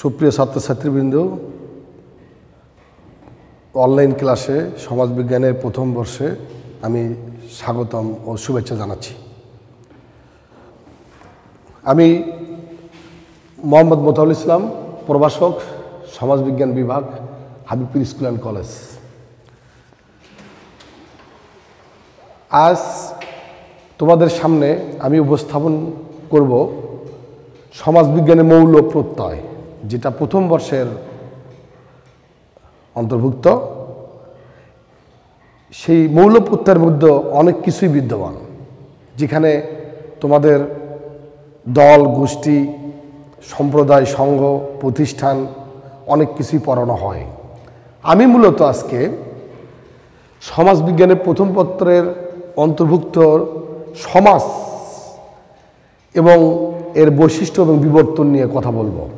সুপ্রিয় ছাত্রছাত্রীবৃন্দ অনলাইন ক্লাসে সমাজবিজ্ঞানের প্রথম বর্ষে আমি স্বাগতম ও শুভেচ্ছা জানাচ্ছি। আমি মোহাম্মদ মোতাউল ইসলাম, প্রভাষক, সমাজবিজ্ঞান বিভাগ, হাবিবপুর স্কুল অ্যান্ড কলেজ। আজ তোমাদের সামনে আমি উপস্থাপন করব সমাজবিজ্ঞানের মৌল প্রত্যয়। যেটা প্রথম বর্ষের অন্তর্ভুক্ত, সেই মৌল মধ্যে অনেক কিছুই বিদ্যমান। যেখানে তোমাদের দল, গোষ্ঠী, সম্প্রদায়, সংঘ, প্রতিষ্ঠান অনেক কিছুই পড়ানো হয়। আমি মূলত আজকে সমাজবিজ্ঞানের প্রথম পত্রের অন্তর্ভুক্ত সমাজ এবং এর বৈশিষ্ট্য এবং বিবর্তন নিয়ে কথা বলব।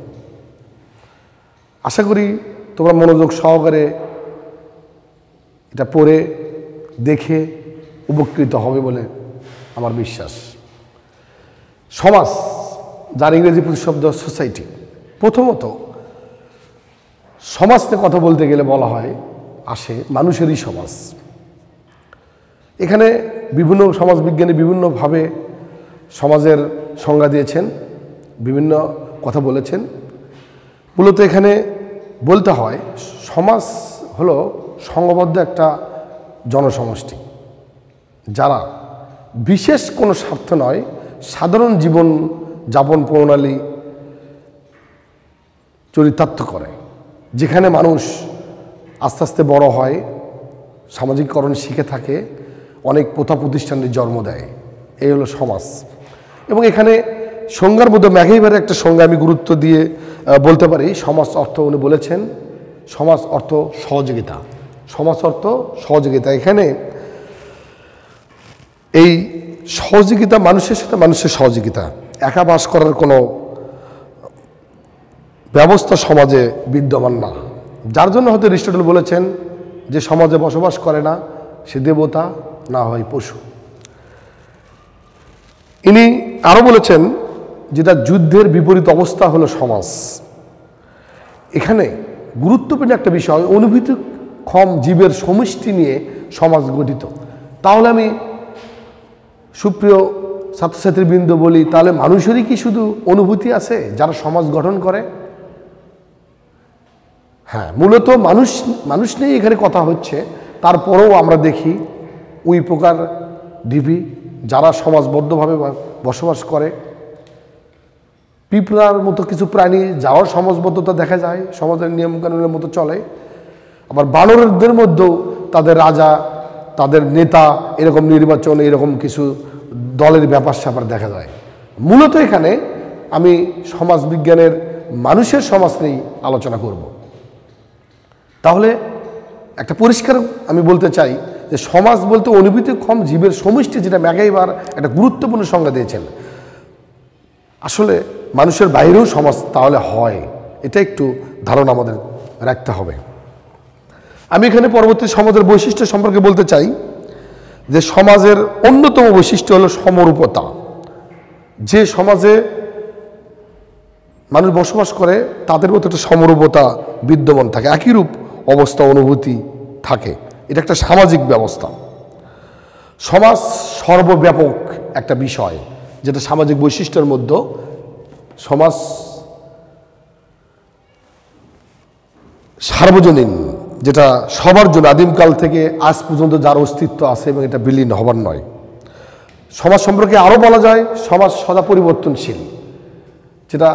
আশা করি তোমরা মনোযোগ সহকারে এটা পড়ে, দেখে উপকৃত হবে বলে আমার বিশ্বাস। সমাজ, যার ইংরেজি প্রতিশব্দ সোসাইটি প্রথমত সমাজ কথা বলতে গেলে বলা হয়, আসে মানুষেরই সমাজ। এখানে বিভিন্ন সমাজবিজ্ঞানী বিভিন্নভাবে সমাজের সংজ্ঞা দিয়েছেন, বিভিন্ন কথা বলেছেন। মূলত এখানে বলতে হয়, সমাজ হলো সংঘবদ্ধ একটা জনসমষ্টি। যারা বিশেষ কোনো স্বার্থ নয়, সাধারণ জীবন যাপন প্রণালী চরিতার্থ করে। যেখানে মানুষ আস্তে আস্তে বড় হয়, সামাজিককরণ শিখে থাকে, অনেক প্রথা প্রতিষ্ঠানের জন্ম দেয়। এই হলো সমাজ। এবং এখানে সংজ্ঞার মধ্যে ম্যাঘেইবারের একটা সংজ্ঞা আমি গুরুত্ব দিয়ে বলতে পারি। সমাজ অর্থ উনি বলেছেন, সমাজ অর্থ সহযোগিতা। সমাজ অর্থ সহযোগিতা। এখানে এই সহযোগিতা মানুষের সাথে মানুষের সহযোগিতা, একা বাস করার কোনো ব্যবস্থা সমাজে বিদ্যমান না। যার জন্য হয়তো রিস্টটল বলেছেন যে সমাজে বসবাস করে না, সে দেবতা না হয় পশু। ইনি আরও বলেছেন যেটা যুদ্ধের বিপরীত অবস্থা হলো সমাজ। এখানে গুরুত্বপূর্ণ একটা বিষয়, অনুভূতি ক্ষম জীবের সমষ্টি নিয়ে সমাজ গঠিত। তাহলে আমি সুপ্রিয় ছাত্রছাত্রীবৃন্দ বলি, তাহলে মানুষেরই কি শুধু অনুভূতি আছে যারা সমাজ গঠন করে? হ্যাঁ মূলত মানুষ মানুষ নিয়ে এখানে কথা হচ্ছে। তারপরেও আমরা দেখি ওই প্রকার ঢিপি যারা সমাজবদ্ধভাবে বসবাস করে পিঁপড়ার মতো কিছু প্রাণী যাওয়ার সমাজবদ্ধতা দেখা যায়, সমাজের নিয়মকানুনের মতো চলে। আবার বানরদের মধ্যেও তাদের রাজা, তাদের নেতা এরকম নির্বাচন এরকম কিছু দলের ব্যাপার স্যাপার দেখা যায়। মূলত এখানে আমি সমাজবিজ্ঞানের মানুষের সমাজ নিয়েই আলোচনা করব। তাহলে একটা পরিষ্কার আমি বলতে চাই যে সমাজ বলতে অনুভূতি ক্ষম জীবের সমষ্টি, যেটা ম্যাগাইবার একটা গুরুত্বপূর্ণ সংজ্ঞা দিয়েছেন। আসলে মানুষের বাইরেও সমাজ তাহলে হয়। এটা একটু ধারণা আমাদের রাখতে হবে। আমি এখানে পরবর্তী সমাজের বৈশিষ্ট্য সম্পর্কে বলতে চাই যে সমাজের অন্যতম বৈশিষ্ট্য হলো সমরূপতা। যে সমাজে মানুষ বসবাস করে, তাদের মধ্যে একটা সমরূপতা বিদ্যমান থাকে, একই রূপ অবস্থা, অনুভূতি থাকে। এটা একটা সামাজিক ব্যবস্থা। সমাজ সর্বব্যাপক একটা বিষয়, যেটা সামাজিক বৈশিষ্ট্যের মধ্যে সমাজ সার্বজনীন, যেটা সবার জন্য, আদিমকাল থেকে আজ পর্যন্ত যার অস্তিত্ব আছে এবং এটা বিলীন হবার নয়। সমাজ সম্পর্কে আরও বলা যায়, সমাজ সদা পরিবর্তনশীল, যেটা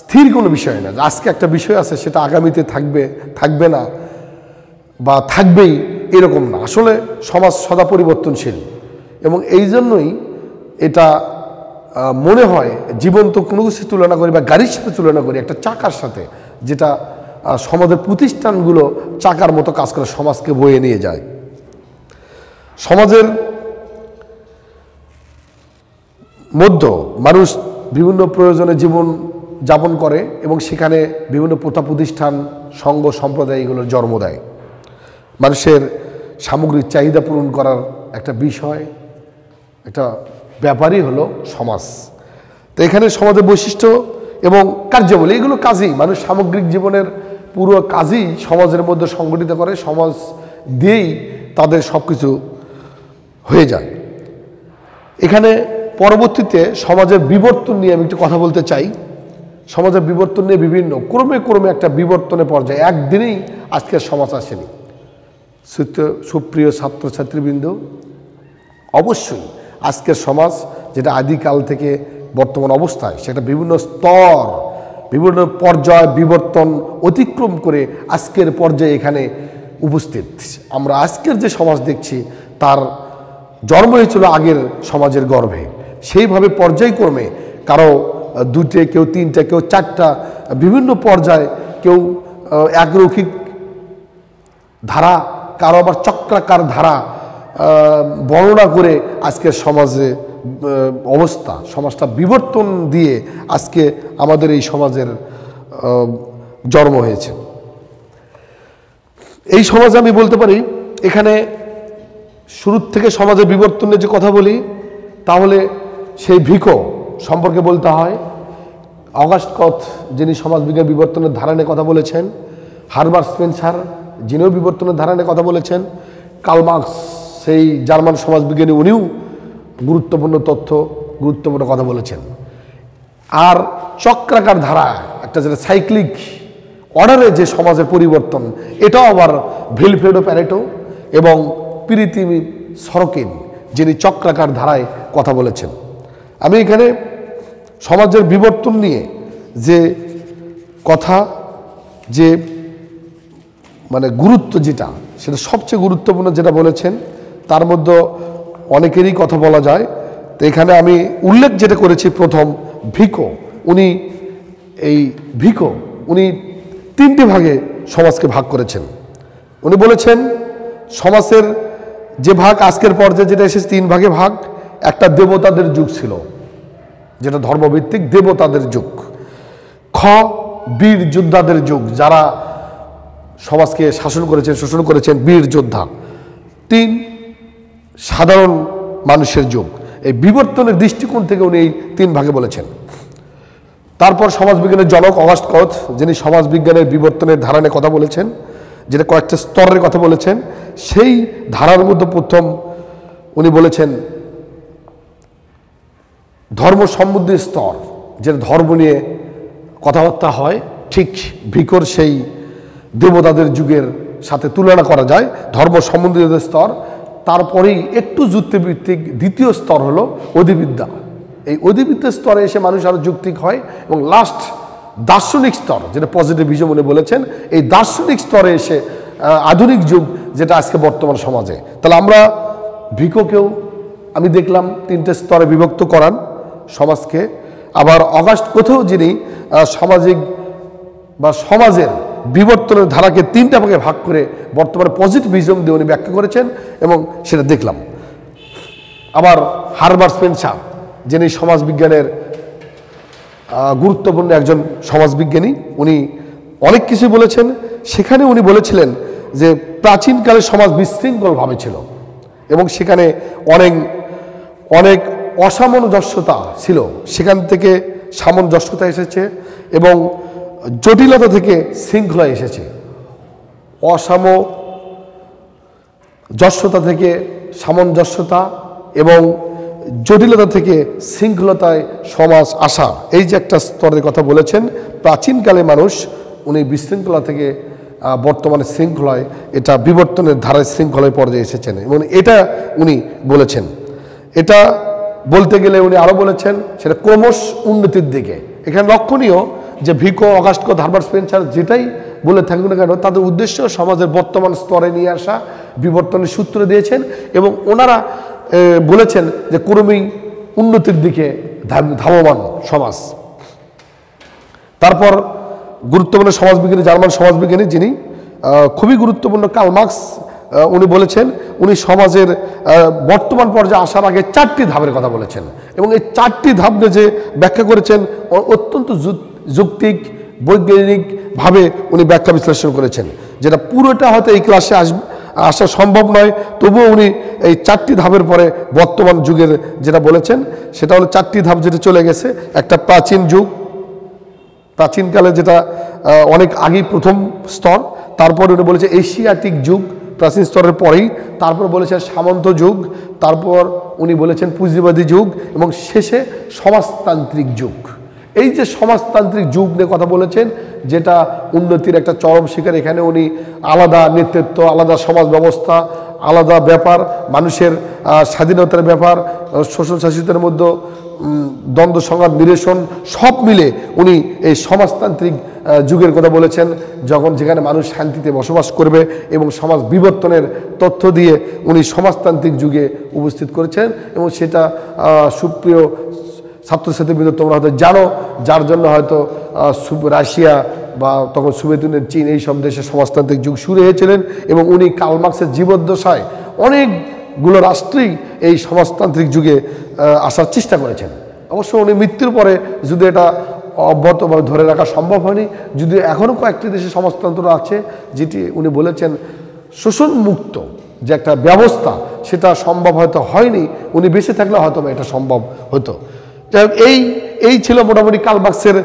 স্থির কোনো বিষয় না। আজকে একটা বিষয় আছে, সেটা আগামীতে থাকবে থাকবে না বা থাকবেই এরকম না। আসলে সমাজ সদা পরিবর্তনশীল এবং এই জন্যই এটা মনে হয় জীবন্ত কোনো কিছুর তুলনা করি বা গাড়ির সাথে তুলনা করি একটা চাকার সাথে, যেটা সমাজের প্রতিষ্ঠানগুলো চাকার মতো কাজ করে, সমাজকে বয়ে নিয়ে যায়। সমাজের মধ্য মানুষ বিভিন্ন প্রয়োজনে জীবন যাপন করে এবং সেখানে বিভিন্ন প্রথা প্রতিষ্ঠান, সংঘ সম্প্রদায় এগুলোর জন্ম দেয়। মানুষের সামগ্রিক চাহিদা পূরণ করার একটা বিষয়, একটা ব্যাপারই হলো সমাজ। তো এখানে সমাজের বৈশিষ্ট্য এবং কার্যাবলী, এগুলো কাজই, মানুষ সামগ্রিক জীবনের পুরো কাজই সমাজের মধ্যে সংগঠিত করে, সমাজ দিয়েই তাদের সব কিছু হয়ে যায়। এখানে পরবর্তীতে সমাজের বিবর্তন নিয়ে আমি একটু কথা বলতে চাই। সমাজের বিবর্তন নিয়ে বিভিন্ন, ক্রমে ক্রমে একটা বিবর্তনের পর্যায়ে, একদিনেই আজকের সমাজ আসেনি। সুপ্রিয় ছাত্রছাত্রীবৃন্দ, অবশ্যই আজকের সমাজ যেটা আদিকাল থেকে বর্তমান অবস্থায়, সেটা বিভিন্ন স্তর, বিভিন্ন পর্যায় বিবর্তন অতিক্রম করে আজকের পর্যায়ে এখানে উপস্থিত। আমরা আজকের যে সমাজ দেখছি, তার জন্ম হয়েছিল আগের সমাজের গর্ভে। সেইভাবে পর্যায়ক্রমে কারও দুটে কেউ, তিনটে কেউ, চারটা, বিভিন্ন পর্যায়ে কেউ একরৌখিক ধারা, কারও আবার চক্রাকার ধারা বর্ণনা করে আজকের সমাজে অবস্থা, সমাজটা বিবর্তন দিয়ে আজকে আমাদের এই সমাজের জন্ম হয়েছে। এই সমাজে আমি বলতে পারি, এখানে শুরুর থেকে সমাজের বিবর্তনের যে কথা বলি, তাহলে সেই ভিকো সম্পর্কে বলতে হয়। অগাস্ট কথ যিনি সমাজবিজ্ঞান বিবর্তনের ধারা নিয়ে কথা বলেছেন হারবার স্পেন্সার, যিনিও বিবর্তনের ধারা নিয়ে কথা বলেছেন কালমার্কস সেই জার্মান সমাজবিজ্ঞানী উনিও গুরুত্বপূর্ণ তথ্য, গুরুত্বপূর্ণ কথা বলেছেন। আর চক্রাকার ধারা, একটা যেটা সাইক্লিক অর্ডারে যে সমাজের পরিবর্তন, এটাও আবার ভিলফ্রেডো প্যারেটো এবং পিরিতিমি সরকিন, যিনি চক্রাকার ধারায় কথা বলেছেন। আমি এখানে সমাজের বিবর্তন নিয়ে যে কথা, যে মানে গুরুত্ব যেটা, সেটা সবচেয়ে গুরুত্বপূর্ণ যেটা বলেছেন তার মধ্যে অনেকেরই কথা বলা যায়। তো এখানে আমি উল্লেখ যেটা করেছি প্রথম, ভিকো। উনি এই ভিকো, উনি তিনটি ভাগে সমাজকে ভাগ করেছেন। উনি বলেছেন, সমাজের যে ভাগ আজকের পর্যায়ে যেটা এসেছে, তিন ভাগে ভাগ, একটা দেবতাদের যুগ ছিল, যেটা ধর্মভিত্তিক দেবতাদের যুগ। খ, বীর যোদ্ধাদের যুগ, যারা সমাজকে শাসন করেছেন, শোষণ করেছেন বীর যোদ্ধা। তিন সাধারণ মানুষের যুগ। এই বিবর্তনের দৃষ্টিকোণ থেকে উনি এই তিন ভাগে বলেছেন। তারপর সমাজবিজ্ঞানের জনক অগাস্ট কথ, যিনি সমাজবিজ্ঞানের বিবর্তনের ধারণে কথা বলেছেন, যেটা কয়েকটা স্তরের কথা বলেছেন, সেই ধারার মধ্যে প্রথম উনি বলেছেন, ধর্ম সমৃদ্ধির স্তর, যেটা ধর্ম নিয়ে কথাবার্তা হয়, ঠিক ভিকর সেই দেবতাদের যুগের সাথে তুলনা করা যায়, ধর্ম সমৃদ্ধির স্তর তারপরেই একটু যুক্তিভিত্তিক দ্বিতীয় স্তর হলো অধিবিদ্যা। এই অধিবিদ্যার স্তরে এসে মানুষ আরও যুক্তিক হয় এবং লাস্ট দার্শনিক স্তর, যেটা পজিটিভ ভিজন উনি বলেছেন, এই দার্শনিক স্তরে এসে আধুনিক যুগ যেটা আজকে বর্তমান সমাজে। তাহলে আমরা ভিকোকেও আমি দেখলাম তিনটে স্তরে বিভক্ত করান সমাজকে। আবার অগাস্ট কোথাও যিনি সামাজিক বা সমাজের বিবর্তনের ধারাকে তিনটা ভাগে ভাগ করে বর্তমানে পজিটিভ ভিজন দিয়ে উনি ব্যাখ্যা করেছেন এবং সেটা দেখলাম। আবার হারবার স্পেন্সার, যিনি সমাজবিজ্ঞানের গুরুত্বপূর্ণ একজন সমাজবিজ্ঞানী, উনি অনেক কিছু বলেছেন। সেখানে উনি বলেছিলেন যে প্রাচীনকালে সমাজ বিশৃঙ্খলভাবে ছিল এবং সেখানে অনেক অনেক অসামঞ্জস্যতা ছিল। সেখান থেকে সামঞ্জস্যতা এসেছে এবং জটিলতা থেকে শৃঙ্খলা এসেছে। অসাম যশতা থেকে সামঞ্জস্যতা এবং জটিলতা থেকে শৃঙ্খলতায় সমাজ আসা এই যে একটা স্তরের কথা বলেছেন, প্রাচীনকালে মানুষ উনি বিশৃঙ্খলা থেকে বর্তমানে শৃঙ্খলায়, এটা বিবর্তনের ধারায় শৃঙ্খলায় পর্যায়ে এসেছেন এবং এটা উনি বলেছেন। এটা বলতে গেলে উনি আরও বলেছেন, সেটা ক্রমশ উন্নতির দিকে। এখানে লক্ষণীয় যে ভিকো অগাস্টকো, ধারবার স্পেন্সার যেটাই বলে থাকুক না কেন, তাদের উদ্দেশ্য সমাজের বর্তমান স্তরে নিয়ে আসা, বিবর্তনের সূত্র দিয়েছেন এবং ওনারা বলেছেন যে ক্রমেই উন্নতির দিকে ধাবমান সমাজ। তারপর গুরুত্বপূর্ণ সমাজবিজ্ঞানী, জার্মান সমাজবিজ্ঞানী যিনি খুবই গুরুত্বপূর্ণ কার্ল মার্কস উনি বলেছেন, উনি সমাজের বর্তমান পর্যায়ে আসার আগে চারটি ধাপের কথা বলেছেন এবং এই চারটি ধাপ যে ব্যাখ্যা করেছেন অত্যন্ত যৌক্তিক বৈজ্ঞানিকভাবে উনি ব্যাখ্যা বিশ্লেষণ করেছেন, যেটা পুরোটা হয়তো এই ক্লাসে আস, আসা সম্ভব নয়। তবুও উনি এই চারটি ধাপের পরে বর্তমান যুগের যেটা বলেছেন, সেটা হলো চারটি ধাপ যেটা চলে গেছে। একটা প্রাচীন যুগ, প্রাচীনকালে যেটা অনেক আগেই প্রথম স্তর, তারপর উনি বলেছে এশিয়াটিক যুগ, প্রাচীন স্তরের পরেই। তারপর বলেছেন সামন্ত যুগ, তারপর উনি বলেছেন পুঁজিবাদী যুগ, এবং শেষে সমাজতান্ত্রিক যুগ। এই যে সমাজতান্ত্রিক যুগ নিয়ে কথা বলেছেন, যেটা উন্নতির একটা চরম শিকার এখানে উনি আলাদা নেতৃত্ব, আলাদা সমাজ ব্যবস্থা, আলাদা ব্যাপার, মানুষের স্বাধীনতার ব্যাপার শোষণ শাসিতের মধ্যে দ্বন্দ্ব, সংঘাত, নিরসন, সব মিলে উনি এই সমাজতান্ত্রিক যুগের কথা বলেছেন, যখন যেখানে মানুষ শান্তিতে বসবাস করবে এবং সমাজ বিবর্তনের তথ্য দিয়ে উনি সমাজতান্ত্রিক যুগে উপস্থিত করেছেন এবং সেটা সুপ্রিয় ছাত্রছাত্রীবৃন্দ তোমরা হয়তো জানো, যার জন্য হয়তো রাশিয়া বা তখন সোভিয়েত চীন এই সব দেশে সমাজতান্ত্রিক যুগ শুরু হয়েছিলেন এবং উনি কালমার্ক্সের জীবদ্দশায় অনেকগুলো রাষ্ট্রেই এই সমাজতান্ত্রিক যুগে আসার চেষ্টা করেছেন। অবশ্য উনি মৃত্যুর পরে যদি এটা অব্যাহতভাবে ধরে রাখা সম্ভব হয়নি যদি এখনও কয়েকটি দেশে সমাজতন্ত্র আছে, যেটি উনি বলেছেন শোষণ মুক্ত যে একটা ব্যবস্থা, সেটা সম্ভব হয়তো হয়নি, উনি বেঁচে থাকলে হয়তো এটা সম্ভব হতো। যাই এই এই ছিল মোটামুটি কালবাক্সের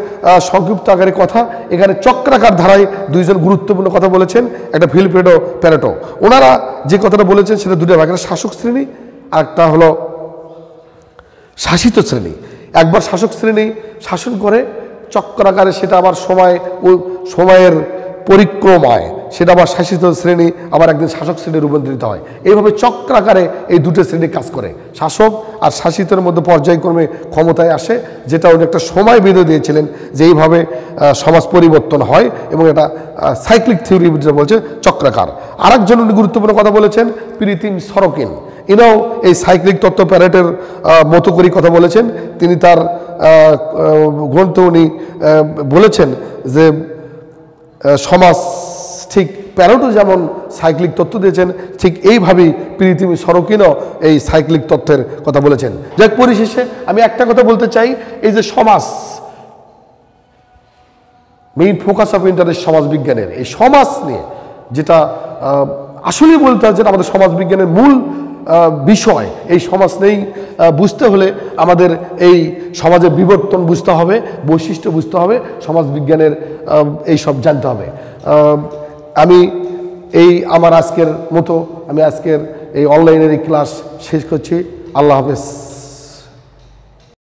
সংক্ষিপ্ত আকারে কথা। এখানে চক্রাকার ধারায় দুইজন গুরুত্বপূর্ণ কথা বলেছেন, একটা ফিলপেডো প্যারেটো। ওনারা যে কথাটা বলেছেন সেটা দুটো ভাগ, একটা শাসক শ্রেণি আর একটা হলো শাসিত শ্রেণি। একবার শাসক শ্রেণি শাসন করে, চক্রাকারে সেটা আবার সময় ও, সময়ের পরিক্রমায় সেটা আবার শাসিত শ্রেণি, আবার একদিন শাসক শ্রেণি রূপান্তরিত হয়। এইভাবে চক্রাকারে এই দুটো শ্রেণি কাজ করে। শাসক আর শাসিতের মধ্যে পর্যায়ক্রমে ক্ষমতায় আসে, যেটা উনি একটা সময় বেঁধে দিয়েছিলেন যে এইভাবে সমাজ পরিবর্তন হয় এবং এটা সাইক্লিক থিওরি যেটা বলছে, চক্রাকার। আরেকজন উনি গুরুত্বপূর্ণ কথা বলেছেন, প্রীতিম সরকিন। ইনাও এই সাইক্লিক তত্ত্ব প্যারেটের মতো করেই কথা বলেছেন। তিনি তার গ্রন্থে উনি বলেছেন যে সমাজ ঠিক প্যারোটও যেমন সাইক্লিক তত্ত্ব দিয়েছেন ঠিক এইভাবেই পৃথিবী সরকিনও এই সাইক্লিক তত্ত্বের কথা বলেছেন। যাক পরিশেষে আমি একটা কথা বলতে চাই এই যে সমাজ মেইন ফোকাস অফ ইন্টারেস্ট সমাজবিজ্ঞানের এই সমাজ নিয়ে যেটা আহ, আসলেই বলতে যেটা আমাদের সমাজবিজ্ঞানের মূল বিষয় এই সমাজ নেই বুঝতে হলে আমাদের এই সমাজের বিবর্তন বুঝতে হবে বৈশিষ্ট্য বুঝতে হবে সমাজবিজ্ঞানের এই সব জানতে হবে। আমি এই আমার আজকের মতো, আমি আজকের এই অনলাইনের এই ক্লাস শেষ করছি। আল্লাহ হাফেজ।